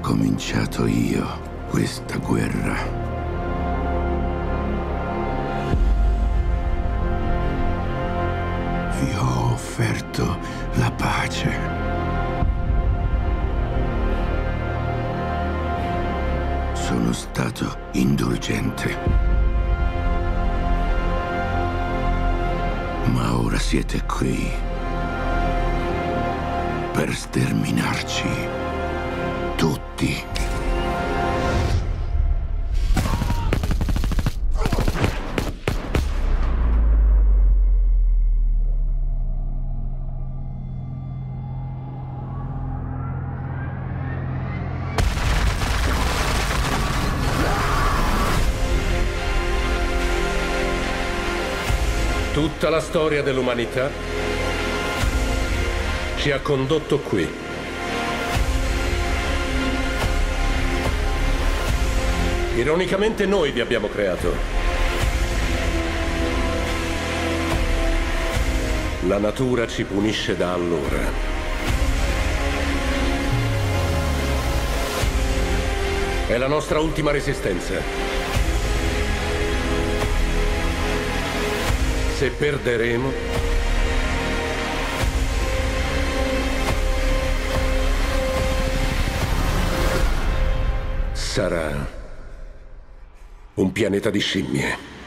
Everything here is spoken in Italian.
cominciato io questa guerra. Vi ho offerto la pace. Sono stato indulgente. Ma ora siete qui per sterminarci tutti. Tutta la storia dell'umanità ci ha condotto qui. Ironicamente noi vi abbiamo creato. La natura ci punisce da allora. È la nostra ultima resistenza. Se perderemo, sarà un pianeta di scimmie.